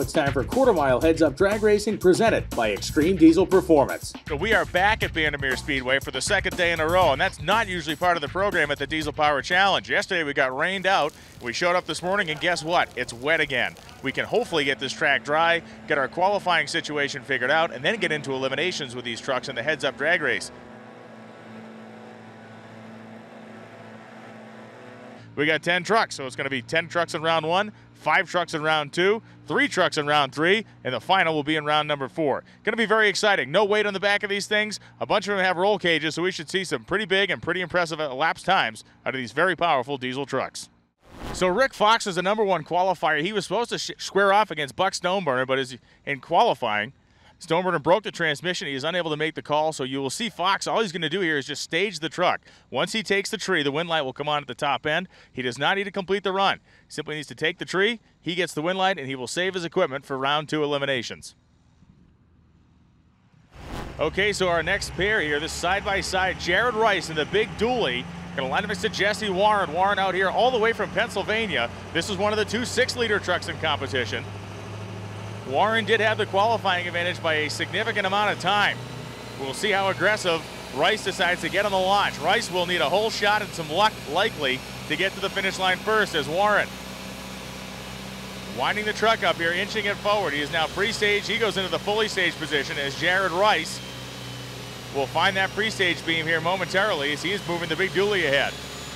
It's time for quarter mile heads up drag racing presented by Extreme Diesel Performance. So we are back at Bandimere Speedway for the second day in a row, and that's not usually part of the program at the Diesel Power Challenge. Yesterday we got rained out. We showed up this morning, and guess what? It's wet again. We can hopefully get this track dry, get our qualifying situation figured out, and then get into eliminations with these trucks in the heads up drag race. We got 10 trucks, so it's going to be 10 trucks in round one, five trucks in round two, three trucks in round three, and the final will be in round number four. Going to be very exciting. No weight on the back of these things. A bunch of them have roll cages, so we should see some pretty big and pretty impressive elapsed times out of these very powerful diesel trucks. So Rick Fox is the number one qualifier. He was supposed to square off against Buck Stoneburner, but is in qualifying, Stoneburner broke the transmission. He is unable to make the call, so you will see Fox. All he's going to do here is just stage the truck. Once he takes the tree, the wind light will come on at the top end. He does not need to complete the run. He simply needs to take the tree, he gets the wind light, and he will save his equipment for round two eliminations. Okay, so our next pair here, this side-by-side, -side, Jared Rice and the big dually. Gonna line up next to Jesse Warren. Warren out here all the way from Pennsylvania. This is one of the two six-liter trucks in competition. Warren did have the qualifying advantage by a significant amount of time. We'll see how aggressive Rice decides to get on the launch. Rice will need a hole shot and some luck likely to get to the finish line first as Warren winding the truck up here, inching it forward. He is now pre-stage. He goes into the fully staged position as Jared Rice will find that pre-stage beam here momentarily as he is moving the big dually ahead.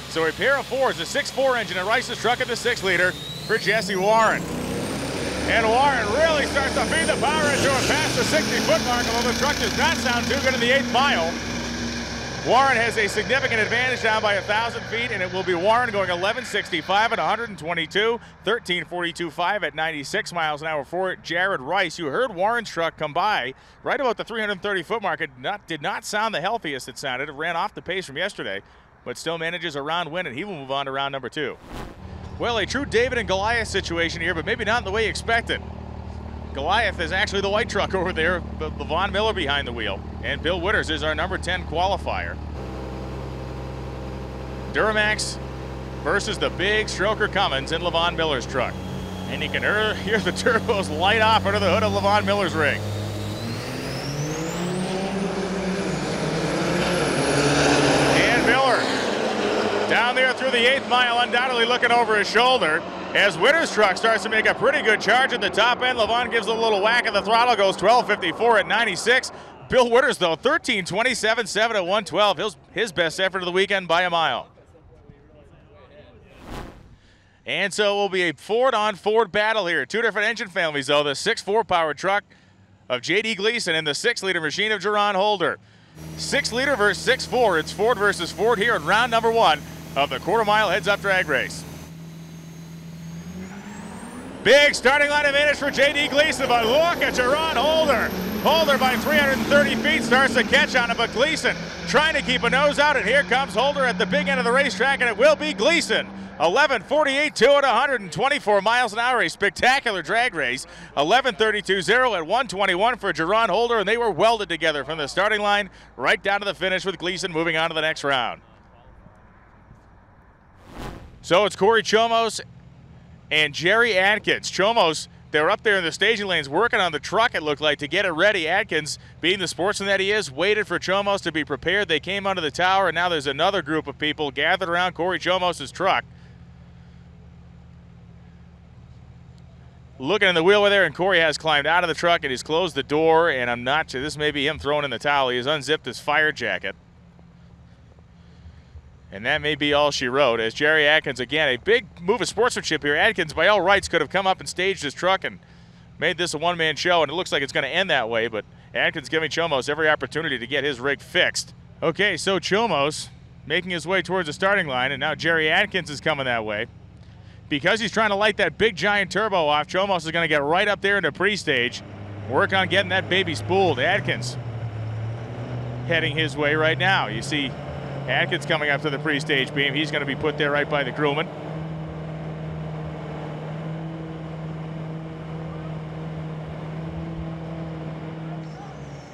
So a pair of fours, a 6-4 engine and Rice's truck at the 6 liter for Jesse Warren. And Warren really starts to feed the power into it past the 60-foot mark, although the truck does not sound too good in the eighth mile. Warren has a significant advantage down by 1,000 feet, and it will be Warren going 11.65 at 122, 13.42.5 at 96 miles an hour for Jared Rice. You heard Warren's truck come by right about the 330-foot mark. It not, did not sound the healthiest it sounded. It ran off the pace from yesterday, but still manages a round win, and he will move on to round number two. Well, a true David and Goliath situation here, but maybe not in the way you expected. Goliath is actually the white truck over there, Levon Miller behind the wheel. And Bill Witters is our number 10 qualifier. Duramax versus the big Stroker Cummins in Levon Miller's truck. And you can hear the turbos light off under the hood of Levon Miller's rig. Down mile, undoubtedly looking over his shoulder. As Witter's truck starts to make a pretty good charge at the top end, Levon gives a little whack at the throttle, goes 12.54 at 96. Bill Witters, though, 13.27.7 at 112. His, his best effort of the weekend by a mile. And so it will be a Ford on Ford battle here. Two different engine families, though. The 6.4 powered truck of J.D. Gleason and the 6 liter machine of Jerron Holder. 6 liter versus 6.4. It's Ford versus Ford here in round number one of the quarter mile heads up drag race. Big starting line advantage for J.D. Gleason, but look at Jerron Holder. Holder by 330 feet starts to catch on him, but Gleason trying to keep a nose out, and here comes Holder at the big end of the racetrack, and it will be Gleason. 11:48 2 at 124 miles an hour, a spectacular drag race. 11:32-0 at 121 for Jerron Holder, and they were welded together from the starting line right down to the finish with Gleason moving on to the next round. So it's Corey Chomos and Jerry Adkins. Chomos, they're up there in the staging lanes working on the truck, it looked like, to get it ready. Adkins, being the sportsman that he is, waited for Chomos to be prepared. They came under the tower, and now there's another group of people gathered around Corey Chomos' truck. Looking in the wheel there, and Corey has climbed out of the truck and he's closed the door, and I'm not sure, this may be him throwing in the towel. He has unzipped his fire jacket. And that may be all she wrote. As Jerry Atkins, again, a big move of sportsmanship here. Atkins, by all rights, could have come up and staged his truck and made this a one man show, and it looks like it's going to end that way. But Atkins giving Chomos every opportunity to get his rig fixed. Okay, so Chomos making his way towards the starting line, and now Jerry Atkins is coming that way. Because he's trying to light that big giant turbo off, Chomos is going to get right up there in into pre stage, work on getting that baby spooled. Atkins heading his way right now. You see Atkins coming up to the pre-stage beam. He's going to be put there right by the crewman.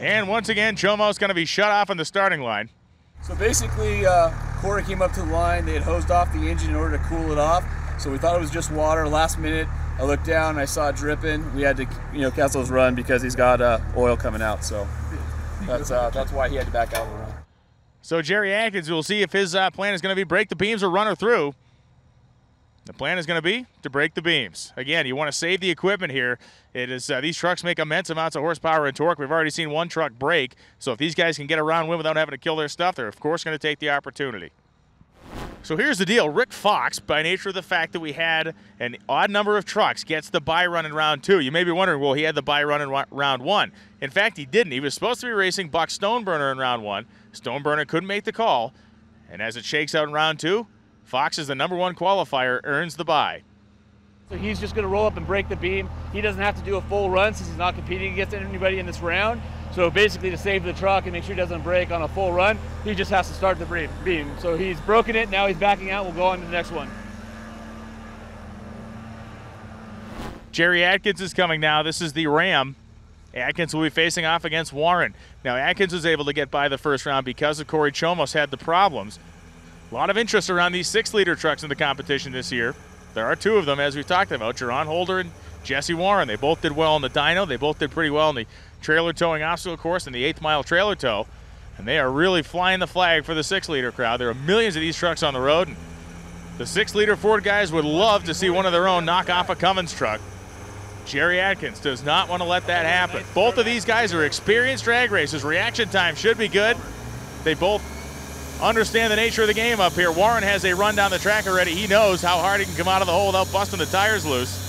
And once again, Chomos going to be shut off on the starting line. So basically, uh, Corey came up to the line. They had hosed off the engine in order to cool it off. So we thought it was just water. Last minute, I looked down, I saw it dripping. We had to, you know, cancel his run because he's got uh, oil coming out. So that's uh, that's why he had to back out of the run. So Jerry Atkins, we'll see if his uh, plan is going to be break the beams or run her through. The plan is going to be to break the beams. Again, you want to save the equipment here. It is uh, these trucks make immense amounts of horsepower and torque. We've already seen one truck break, so if these guys can get around win without having to kill their stuff, they're of course going to take the opportunity. So here's the deal. Rick Fox, by nature of the fact that we had an odd number of trucks, gets the bye run in round two. You may be wondering, well, he had the bye run in round one. In fact, he didn't. He was supposed to be racing Buck Stoneburner in round one. Stoneburner couldn't make the call. And as it shakes out in round two, Fox is the number one qualifier, earns the bye. So he's just going to roll up and break the beam. He doesn't have to do a full run since he's not competing against anybody in this round. So basically, to save the truck and make sure he doesn't break on a full run, he just has to start the beam. So he's broken it. Now he's backing out. We'll go on to the next one. Jerry Atkins is coming now. This is the Ram. Atkins will be facing off against Warren. Now, Atkins was able to get by the first round because of Corey Chomos had the problems. A lot of interest around these six liter trucks in the competition this year. There are two of them, as we've talked about Jerron Holder and Jesse Warren. They both did well in the dyno. They both did pretty well in the trailer towing obstacle course and the eighth mile trailer tow. And they are really flying the flag for the six liter crowd. There are millions of these trucks on the road. And the six liter Ford guys would love to see one of their own knock off a Cummins truck. Jerry Atkins does not want to let that happen. Both of these guys are experienced drag racers. Reaction time should be good. They both understand the nature of the game up here. Warren has a run down the track already. He knows how hard he can come out of the hole without busting the tires loose.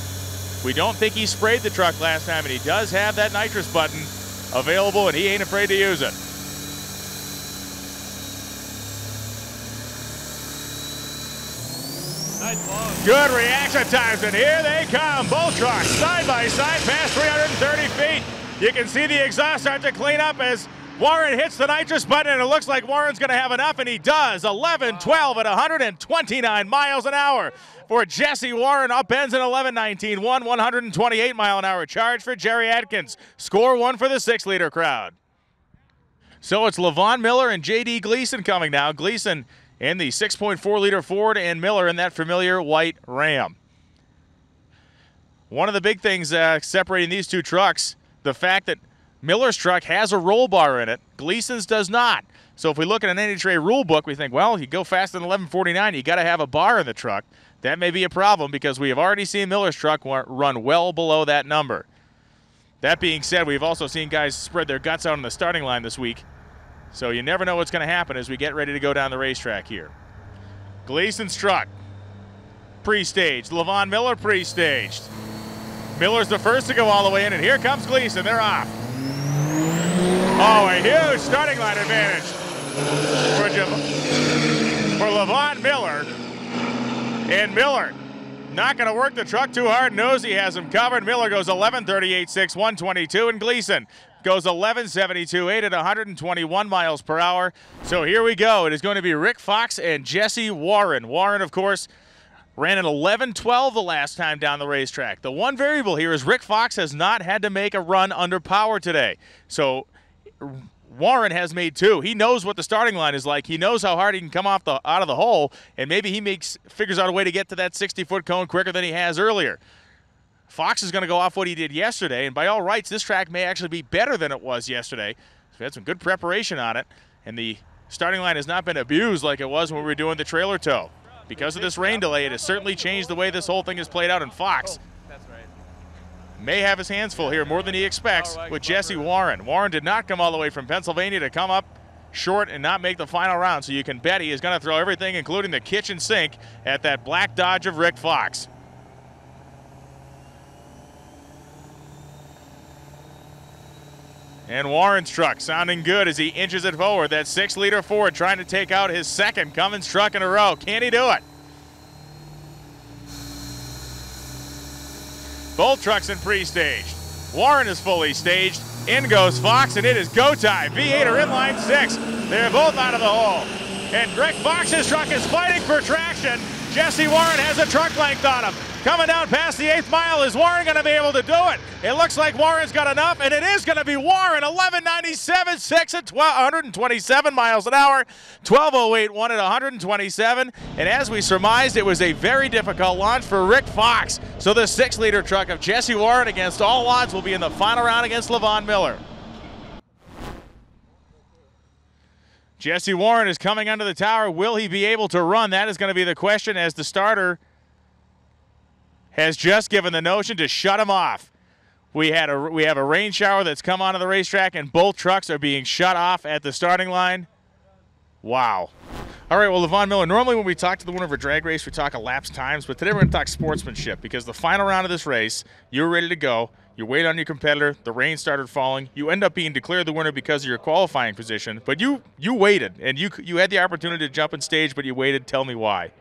We don't think he sprayed the truck last time, and he does have that nitrous button available, and he ain't afraid to use it. Good reaction times, and here they come. Both trucks side by side past 330 feet. You can see the exhaust start to clean up as Warren hits the nitrous button, and it looks like Warren's going to have enough, and he does. 11 12 at 129 miles an hour for Jesse Warren. Upends in 11 19 1, 128 mile an hour charge for Jerry Atkins. Score one for the six liter crowd. So it's Levon Miller and J.D. Gleason coming now. Gleason in the 6.4 liter Ford, and Miller in that familiar white Ram. One of the big things uh, separating these two trucks, the fact that Miller's truck has a roll bar in it. Gleason's does not. So if we look at an NHRA rule book, we think, well, you go faster than 1149, you got to have a bar in the truck. That may be a problem because we have already seen Miller's truck run well below that number. That being said, we've also seen guys spread their guts out on the starting line this week. So you never know what's going to happen as we get ready to go down the racetrack here. Gleason's truck, pre-staged. Levon Miller pre-staged. Miller's the first to go all the way in, and here comes Gleason. They're off. Oh, a huge starting line advantage for, for Levon Miller. And Miller not going to work the truck too hard. Knows he has him covered. Miller goes 11 38 6 122. And Gleason goes 11 72 8 at 121 miles per hour. So here we go. It is going to be Rick Fox and Jesse Warren. Warren, of course, ran an 11-12 the last time down the racetrack. The one variable here is Rick Fox has not had to make a run under power today. So Warren has made two. He knows what the starting line is like. He knows how hard he can come off the out of the hole, and maybe he makes figures out a way to get to that 60-foot cone quicker than he has earlier. Fox is going to go off what he did yesterday, and by all rights, this track may actually be better than it was yesterday. So we had some good preparation on it, and the starting line has not been abused like it was when we were doing the trailer tow. Because of this rain delay, it has certainly changed the way this whole thing has played out. And Fox oh, may have his hands full here, more than he expects, with Jesse Warren. Warren did not come all the way from Pennsylvania to come up short and not make the final round. So you can bet he is going to throw everything, including the kitchen sink, at that black Dodge of Rick Fox. And Warren's truck sounding good as he inches it forward. That six liter Ford trying to take out his second Cummins truck in a row. Can he do it? Both trucks in pre-staged. Warren is fully staged. In goes Fox, and it is go time. V8 are in line six. They're both out of the hole. And Greg Fox's truck is fighting for traction. Jesse Warren has a truck length on him. Coming down past the eighth mile, is Warren going to be able to do it? It looks like Warren's got enough, and it is going to be Warren. 11.97, 6 at 12, 127 miles an hour, 12.08, 1 at 127. And as we surmised, it was a very difficult launch for Rick Fox. So the six liter truck of Jesse Warren against all odds will be in the final round against Levon Miller. Jesse Warren is coming under the tower. Will he be able to run? That is going to be the question as the starter has just given the notion to shut him off. We had a we have a rain shower that's come onto the racetrack, and both trucks are being shut off at the starting line. Wow. All right, well, Levon Miller, normally when we talk to the winner of a drag race, we talk elapsed times, but today we're going to talk sportsmanship because the final round of this race, you're ready to go. You wait on your competitor. The rain started falling. You end up being declared the winner because of your qualifying position, but you you waited and you you had the opportunity to jump in stage, but you waited. Tell me why.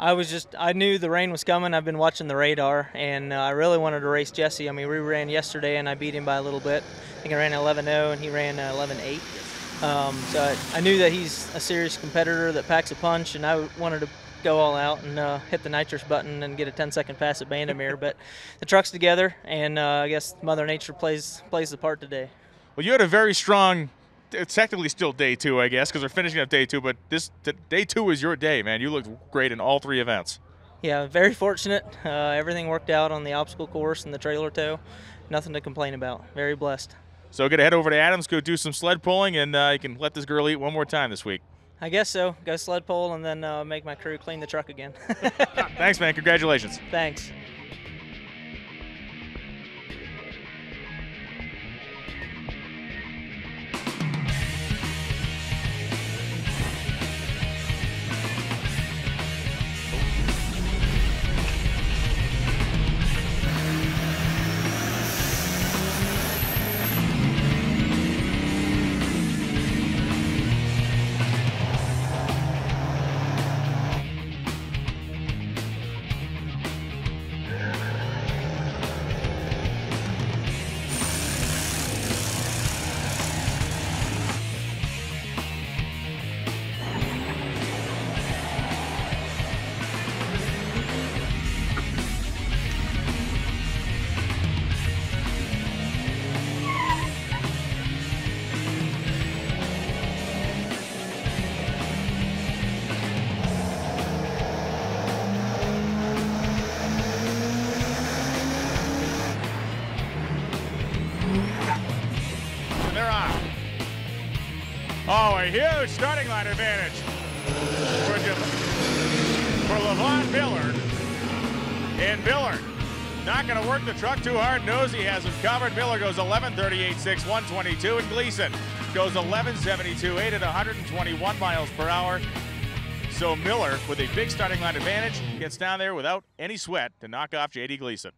I was just, I knew the rain was coming. I've been watching the radar, and uh, I really wanted to race Jesse. I mean, we ran yesterday, and I beat him by a little bit. I think I ran 11.0, and he ran 11.8. Um, so I, I, knew that he's a serious competitor that packs a punch, and I wanted to go all out and uh, hit the nitrous button and get a 10 second pass at Bandimere. but the truck's together, and uh, I guess Mother Nature plays plays the part today. Well, you had a very strong it's technically still day two, I guess, because we're finishing up day two. But this day two is your day, man. You looked great in all three events. Yeah, very fortunate. Uh, everything worked out on the obstacle course and the trailer tow. Nothing to complain about. Very blessed. So get to head over to Adams, go do some sled pulling, and uh, you can let this girl eat one more time this week. I guess so. Go sled pull and then uh, make my crew clean the truck again. Thanks, man. Congratulations. Thanks. Huge starting line advantage for, for Levon Miller. And Miller not going to work the truck too hard. Knows he has him covered. Miller goes 11.38.6, 122. And Gleason goes 11.72, 8 at 121 miles per hour. So Miller, with a big starting line advantage, gets down there without any sweat to knock off J.D. Gleason.